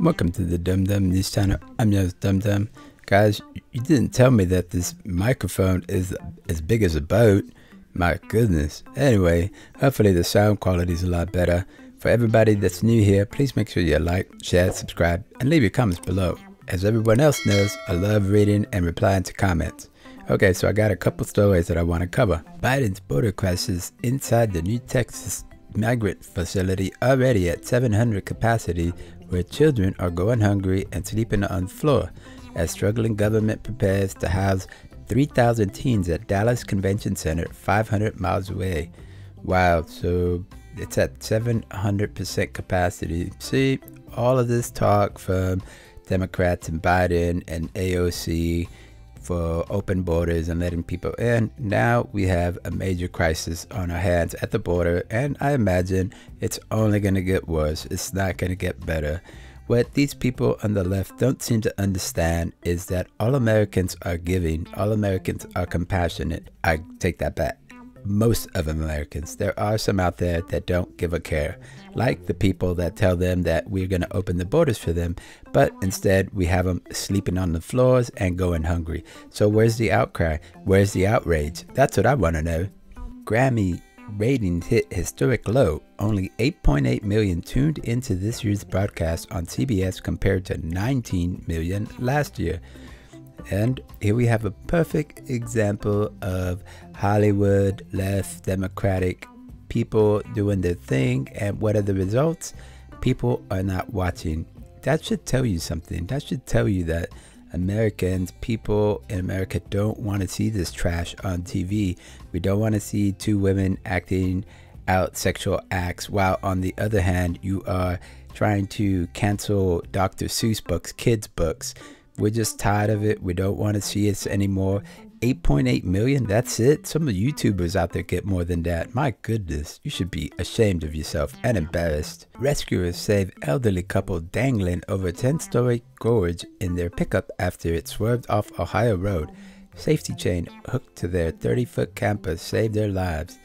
Welcome to the Dum Dum News Channel. I'm your Dum Dum. Guys, you didn't tell me that this microphone is as big as a boat. My goodness. Anyway, hopefully the sound quality is a lot better. For everybody that's new here, please make sure you like, share, subscribe, and leave your comments below. As everyone else knows, I love reading and replying to comments. Okay, so I got a couple stories that I want to cover. Biden's border crisis inside the new Texas migrant facility already at 700 capacity where children are going hungry and sleeping on the floor as struggling government prepares to house 3,000 teens at Dallas Convention Center 500 miles away. Wow, so it's at 700% capacity. See, all of this talk from Democrats and Biden and AOC for open borders and letting people in. Now we have a major crisis on our hands at the border, and I imagine it's only going to get worse. It's not going to get better. What these people on the left don't seem to understand is that all Americans are giving, all Americans are compassionate. I take that back most of Americans. There are some out there that don't give a care, like the people that tell them that we're going to open the borders for them, but instead we have them sleeping on the floors and going hungry. So where's the outcry? Where's the outrage? That's what I want to know. Grammy ratings hit historic low. Only 8.8 million tuned into this year's broadcast on CBS compared to 19 million last year. And here we have a perfect example of Hollywood, left, democratic people doing their thing. And what are the results? People are not watching. That should tell you something. That should tell you that Americans, people in America don't want to see this trash on TV. We don't want to see two women acting out sexual acts, while on the other hand, you are trying to cancel Dr. Seuss books, kids' books. We're just tired of it. We don't want to see it anymore. 8.8 million, that's it? Some of the YouTubers out there get more than that. My goodness, you should be ashamed of yourself and embarrassed. Rescuers save elderly couple dangling over 10-story gorge in their pickup after it swerved off Ohio Road. Safety chain hooked to their 30-foot camper saved their lives.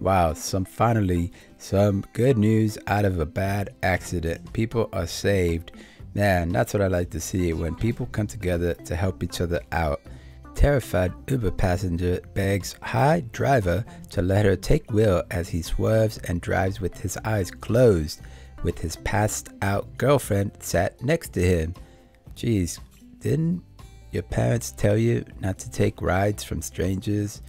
Wow, some finally some good news out of a bad accident. People are saved. Man, that's what I like to see when people come together to help each other out. Terrified Uber passenger begs high driver to let her take wheel as he swerves and drives with his eyes closed, with his passed out girlfriend sat next to him. Geez, didn't your parents tell you not to take rides from strangers?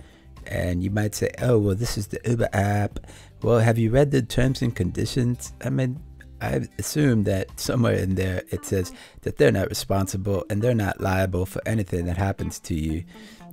And you might say, oh, well, this is the Uber app. Well, have you read the terms and conditions? I mean, I assume that somewhere in there it says that they're not responsible and they're not liable for anything that happens to you.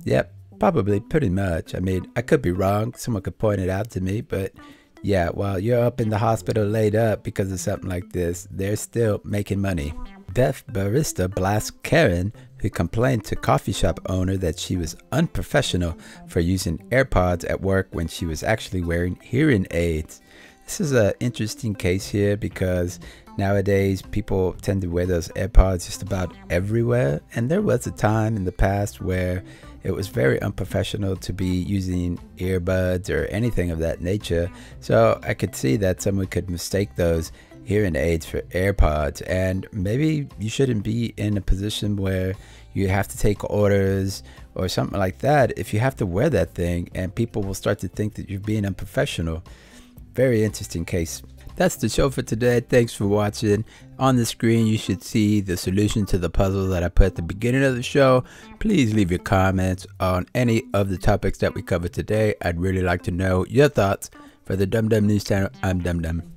Yep, probably pretty much. I mean, I could be wrong. Someone could point it out to me, but yeah, while you're up in the hospital laid up because of something like this, they're still making money. Deaf barista blasts Karen, who complained to coffee shop owner that she was unprofessional for using AirPods at work when she was actually wearing hearing aids. This is an interesting case here because nowadays people tend to wear those AirPods just about everywhere. And there was a time in the past where it was very unprofessional to be using earbuds or anything of that nature. So I could see that someone could mistake those hearing aids for AirPods. And maybe you shouldn't be in a position where you have to take orders or something like that if you have to wear that thing and people will start to think that you're being unprofessional. Very interesting case. That's the show for today. Thanks for watching. On the screen, you should see the solution to the puzzle that I put at the beginning of the show. Please leave your comments on any of the topics that we covered today. I'd really like to know your thoughts. For the Dum Dum News Channel, I'm Dum Dum.